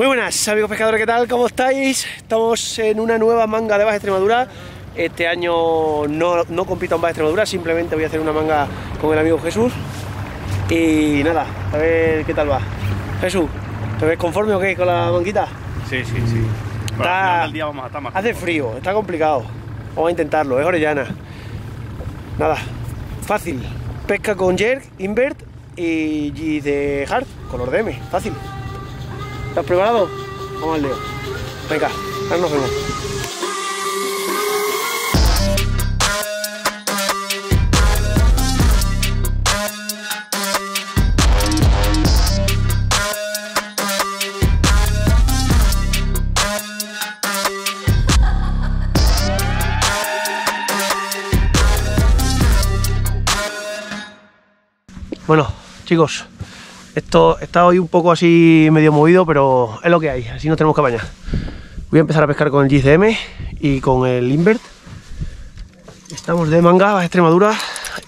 Muy buenas amigos pescadores, ¿qué tal? ¿Cómo estáis? Estamos en una nueva manga de Baja Extremadura. Este año no, no compito en Baja Extremadura, simplemente voy a hacer una manga con el amigo Jesús. Y nada, a ver qué tal va. Jesús, ¿te ves conforme o qué con la manguita? Sí, sí, sí. Está- del día vamos a estar más Hace frío, está complicado. Vamos a intentarlo, es orellana. Nada, fácil. Pesca con jerk, invert y de hard, color DM, fácil. ¿Estás preparado? Vamos al lío. Venga, ahora nos vemos. Bueno, chicos, esto está hoy un poco así medio movido, pero es lo que hay, así nos tenemos que bañar. Voy a empezar a pescar con el GCM y con el invert. Estamos de manga a Extremadura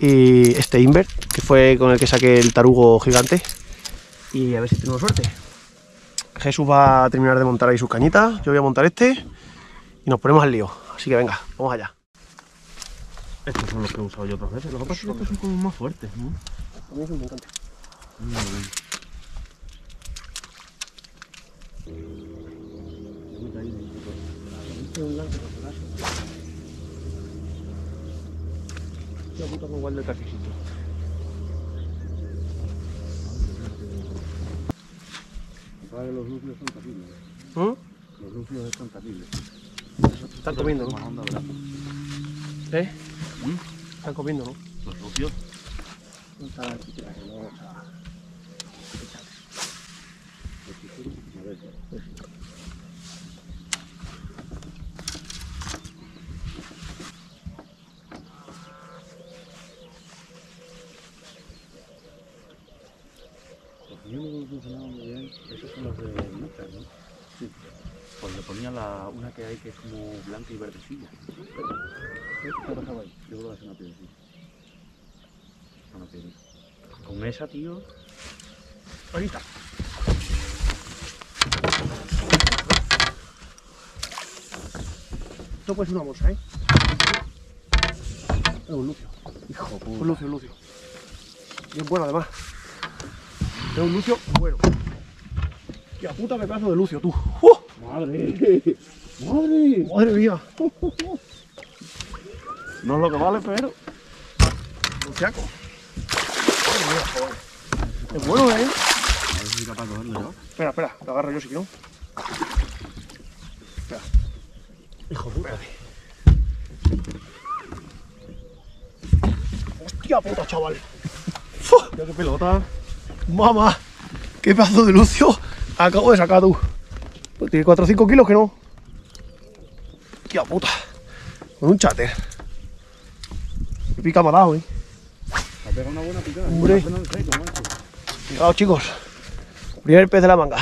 y este invert, que fue con el que saqué el tarugo gigante. Y a ver si tenemos suerte. Jesús va a terminar de montar ahí sus cañitas, yo voy a montar este y nos ponemos al lío. Así que venga, vamos allá. Estos son los que he usado yo otras veces. Lo que pasa es que estos son como más fuertes, ¿no? A mí me encanta. Los núcleos son terribles. ¿Mm? Los núcleos son terribles. Están comiendo, ¿no? ¿Eh? ¿Mm? Están comiendo, ¿no? Los lucios. Los muy bien. Esos son los de Lucas, ¿no? Sí. Pues le ponía la, una que hay que es como blanca y verdecilla. ¿Qué ha pasado ahí? Yo creo que es una piedrecilla. Una piedrita. Con esa, tío. Ahorita. Esto puede ser una bolsa, ¿eh? Es un lucio. Hijo Un lucio, un lucio. Bien bueno, además. Es un lucio bueno. Tía puta, me pedazo de lucio, tú. ¡Uh! ¡Madre! ¡Madre! Madre mía. No es lo que vale, pero. Luciaco. Madre mía, joder. Es bueno, ¿eh? A ver si soy capaz de cogerlo yo. Espera, espera, lo agarro yo si quiero. Espera. Hijo de puta. Hostia puta, chaval. Ya qué pelota. Mamá, qué pedazo de lucio acabo de sacar tú. Pues tiene 4 o 5 kilos que no. Hostia puta. Con un cháter. Qué pica me ha dado, eh. Ha pegado una buena picada. Hombre. Fijaos, chicos. Primer pez de la manga.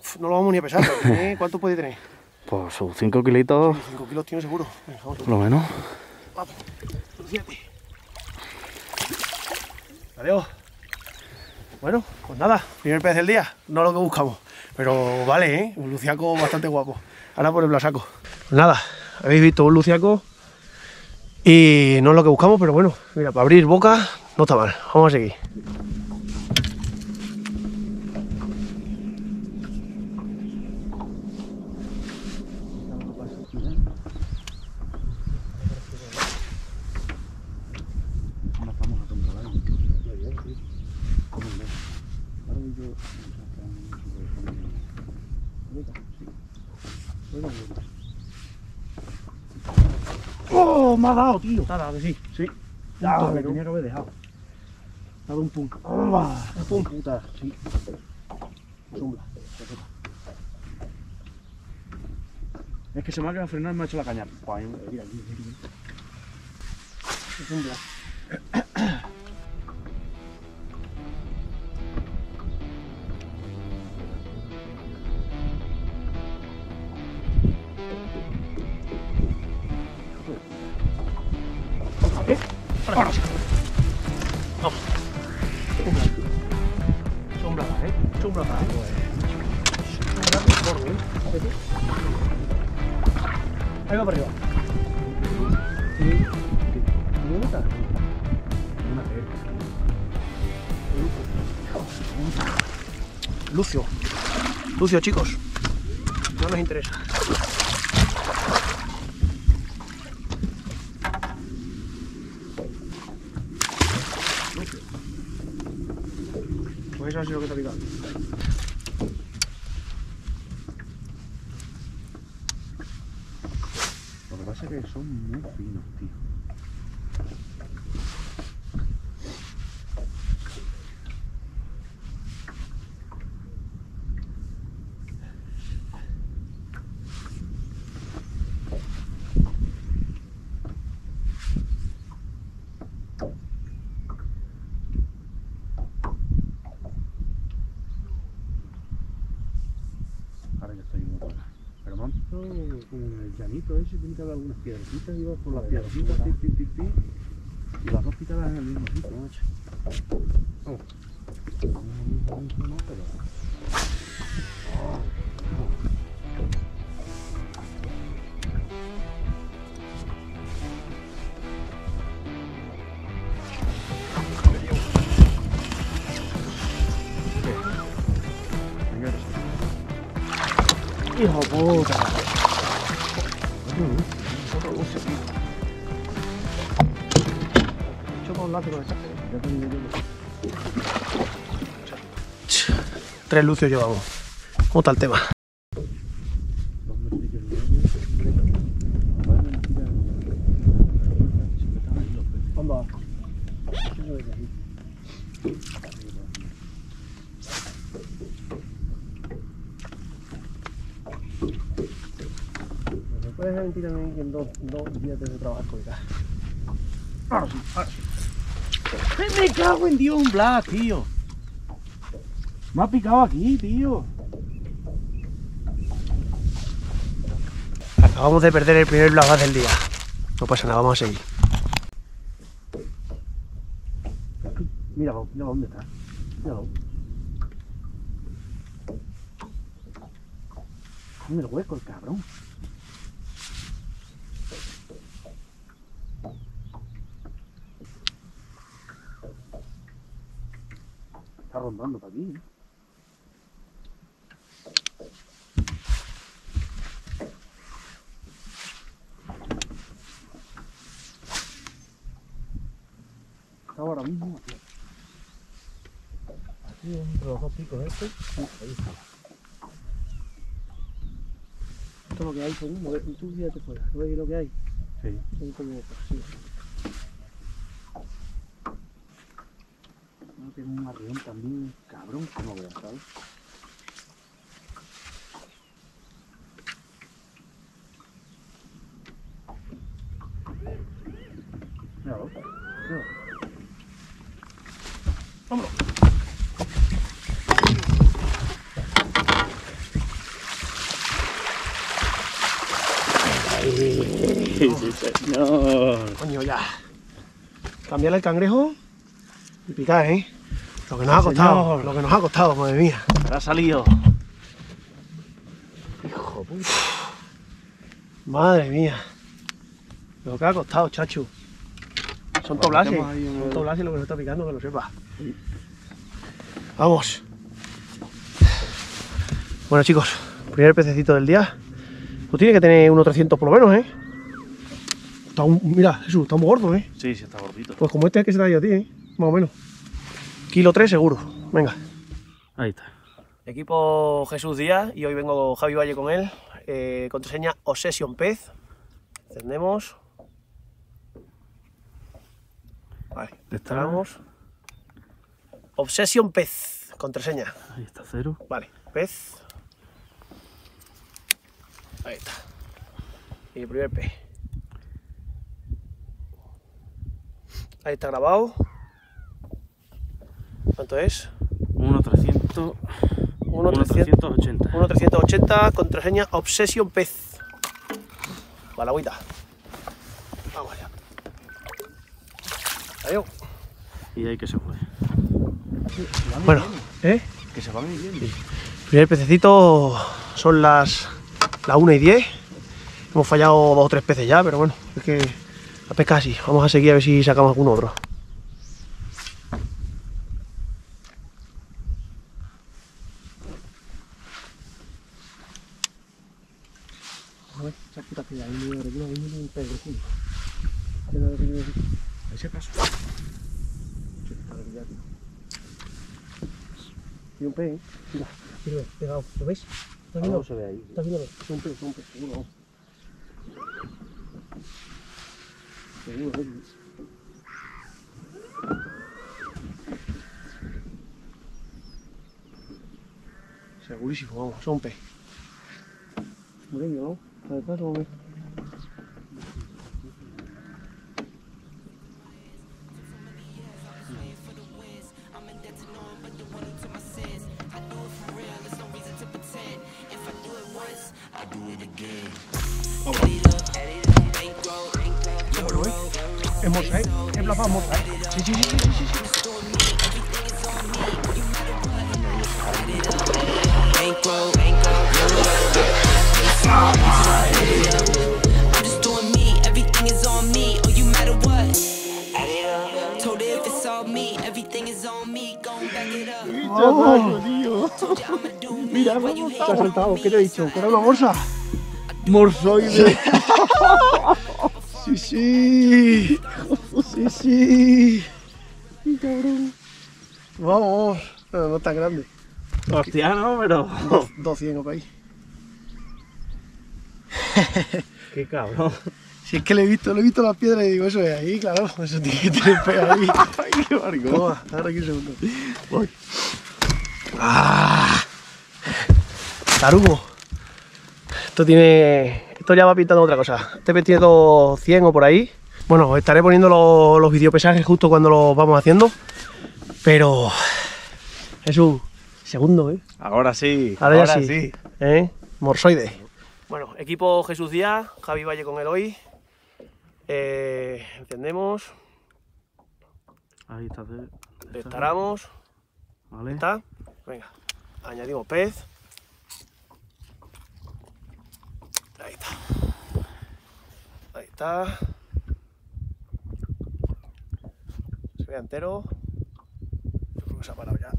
Uf, No lo vamos ni a pesar, pero tiene- ¿cuánto puede tener? Pues sus 5 kilitos, 5 kilos tiene seguro. Por lo menos. Vamos. Adiós. Bueno, pues nada, primer pez del día, no lo que buscamos. Pero vale, ¿eh? Un luciaco bastante guapo. Ahora por el blasaco. Pues nada, habéis visto un luciaco y no es lo que buscamos, pero bueno, mira, para abrir boca no está mal. Vamos a seguir. Ahora vamos a controlar. ¿Cómo ves? Ahora yo. ¡Oh! Me ha dado, tío. Te ha dado, sí. Sí. Ah, Ah, me tenía que haber dejado. Ha dado un pum. ¡Hala! Un pum. Puta, sí. Zumbla. Es que se me ha quedado frenar y me ha hecho la caña. Mira, aquí, mira. Zumbla. Una Lucio. Lucio, chicos. No nos interesa. Pues eso ha sido lo que te ha picado. Lo que pasa es que son muy finos, tío. Ahora ya estoy muy buena. Pero me han visto como en el llanito ese, tiene que haber algunas piedrecitas, iba por las piedrecitas, ti, ti, ti, ti, y las dos picadas en el mismo sitio, macho. Tres lucios llevamos. ¿Cómo está el tema? dos metrillos nuevos, hombre, vaya mentira, siempre están ahí los peces. ¿Dónde va? ¿Me puedes dejar mentira a que en dos, días de trabajo y tal? Ahora. ¡Me cago en Dios, un black, tío! Me ha picado aquí, tío. Acabamos de perder el primer blabaz del día. No pasa nada, vamos a seguir. Míralo, míralo dónde está. Míralo. En el hueco, el cabrón. Está rondando para aquí, ¿eh? Está ahora mismo aquí. Aquí picos estos. Ahí está. Esto es lo que hay, coño. no ves- Tú fíjate fuera. ¿No ves lo que hay? Sí. Son como así. No tiene un arrión también cabrón que no veas, ¿sabes? Míralo, míralo. Vámonos. No. Coño, ya. Cambiar el cangrejo y picar, ¿eh? Lo que nos ha costado, Señor. lo que nos ha costado, madre mía. Ahora ha salido. Hijo puta. Madre mía. Lo que ha costado, chacho. Son toblases. Son toblases lo que nos está picando, que lo sepa. Vamos. Bueno, chicos, primer pececito del día. Pues tiene que tener unos 300 por lo menos, ¿eh? Está un- mira, Jesús, está muy gordo, ¿eh? Sí, sí, está gordito. Pues como este que se te ha ido a ti, ¿eh? Más o menos. Kilo 3 seguro. Venga. Ahí está. Equipo Jesús Díaz y hoy vengo Javi Valle con él. Eh, contraseña Obsession Pez. Encendemos. Vale, instalamos. Obsession Pez. Contraseña. Ahí está cero. Vale, pez. Ahí está. Y el primer pez. Ahí está grabado. ¿Cuánto es? 1.300. 1.380. 1.380. 1.380, contraseña Obsession Pez. Vale, agüita. Vamos allá. Adiós. Y ahí que se fue. Bueno, ¿eh? Que se van bien. Primer pececito son las, las 1 y 10. Hemos fallado dos o tres peces ya, pero bueno, es que la pesca así. Vamos a seguir a ver si sacamos algún otro. A ver, chaqueta que hay un pedrecillo. ¿A ese caso? Y un pez, ¿eh? mira, mira, pegado, ¿lo ves? ¿Está viendo? No se ve ahí. ¿Está viendo? Es un pez, es un pez, seguro. Seguro, ¿eh? Segurísimo, vamos, es un pez. Moreño, ¿no? ¿Está detrás o qué? Bueno, Es mosaic, es plaza mosaic. Sí, sí, sí, sí, sí, sí. bankroll. I'm just doing me, everything is on me, oh you matter what. Told her if it's all me, everything is on me, gon' back it up. Told you I'ma do me, Mira, why you te has hate me? soltado, ¿qué te he dicho? ¿Que era una bolsa? Morsoide. Sí, sí. Sí, sí. Cabrón. Vamos. No, no es tan grande. Hostia, no, pero. Dos- 200 para ahí. Qué cabrón. Si es que le he visto, le he visto las piedras y digo, eso es ahí, claro. Eso tiene que tener pez ahí. Ay, qué. Toma, ahora aquí un segundo. Voy. ¡Ah! Tarugo. Esto tiene. Esto ya va pintando otra cosa. Este tiene 200 o por ahí. Bueno, os estaré poniendo los, los videopesajes justo cuando los vamos haciendo. Pero. Es un segundo, ¿eh? Ahora sí. Ahora, ya sí. ¿Eh? Morsoide. Bueno, equipo Jesús Díaz, Javi Valle con él hoy. Eh, encendemos, Ahí está. de- destaramos. Vale. ¿Está? Venga, añadimos pez. Ahí está. Ahí está. Se ve entero. Yo creo que se ha parado ya.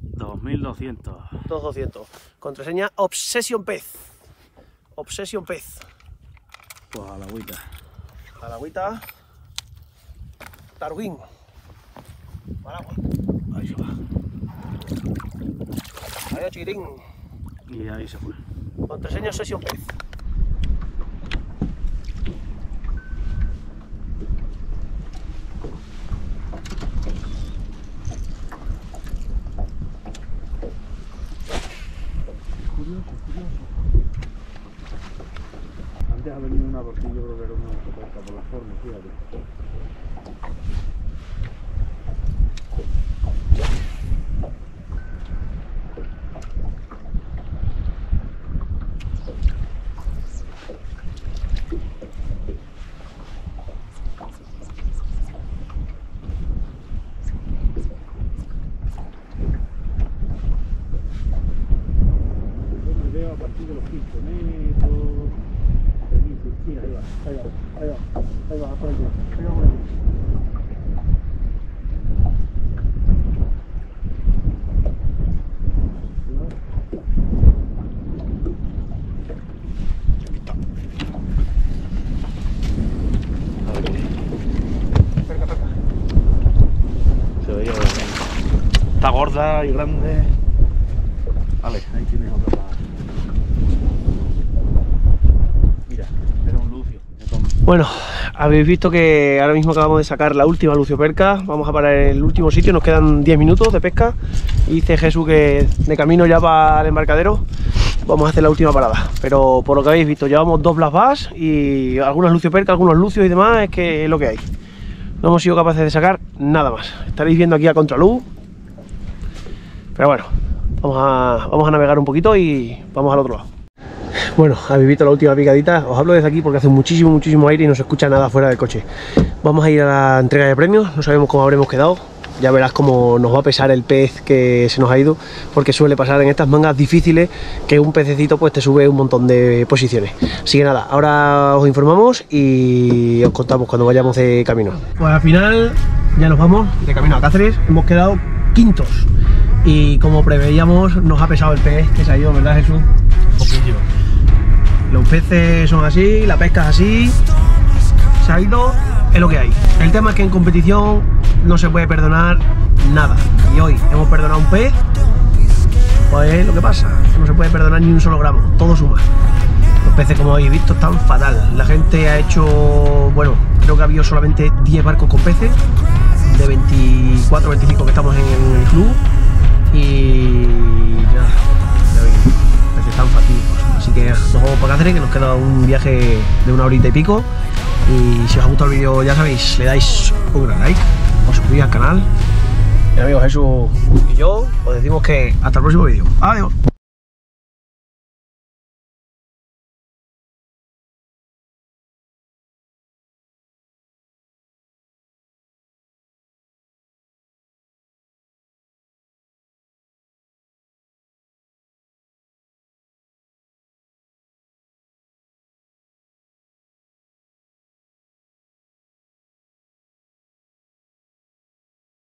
2200. 2200. Contraseña Obsession Pez. Obsession Pez. Pues a la agüita. A la agüita. Taruguín. Para agua. Ahí se va. Ahí, chiquitín. Y ahí se fue. Contraseña Obsession Pez. Curioso, curioso. Antes ha venido una porque yo creo que era una autopuerta por la forma, fíjate. Yo me veo a partir de los 15 metros. de Mira, ahí va, ahí va, ahí va, ahí va, por aquí, ahí va por aquí. Se veía bien. Está gorda y grande. Vale, ahí tienes otra. Mira, era un lucio. Bueno, habéis visto que ahora mismo acabamos de sacar la última Lucio Perca. Vamos a parar en el último sitio, nos quedan 10 minutos de pesca. Dice Jesús que de camino ya para el embarcadero vamos a hacer la última parada. Pero por lo que habéis visto, llevamos dos Blast y algunas Lucio Perca, algunos Lucios y demás, es que es lo que hay. No hemos sido capaces de sacar nada más. Estaréis viendo aquí a contraluz. Pero bueno, vamos a, vamos a navegar un poquito y vamos al otro lado. Bueno, habéis visto la última picadita. Os hablo desde aquí porque hace muchísimo, muchísimo aire y no se escucha nada fuera del coche. Vamos a ir a la entrega de premios. No sabemos cómo habremos quedado. ya verás cómo nos va a pesar el pez que se nos ha ido, porque suele pasar en estas mangas difíciles que un pececito pues te sube un montón de posiciones. Así que nada, ahora os informamos y os contamos cuando vayamos de camino. Pues al final ya nos vamos de camino a Cáceres, hemos quedado quintos y como preveíamos nos ha pesado el pez que se ha ido, ¿verdad Jesús? Un poquillo. Los peces son así, la pesca es así, se ha ido, es lo que hay. El tema es que en competición no se puede perdonar nada. Y hoy hemos perdonado un pez, pues es lo que pasa, no se puede perdonar ni un solo gramo, todo suma. Los peces, como habéis visto, están fatal. La gente ha hecho, bueno, creo que ha habido solamente 10 barcos con peces, de 24 25 que estamos en el club. Y ya, ya peces están fatídicos. Así que nos vamos para Cáceres, que nos queda un viaje de una horita y pico. Y si os ha gustado el vídeo, ya sabéis, le dais un gran like, os suscribís al canal. Y amigos Jesús y yo os decimos que hasta el próximo vídeo. Adiós.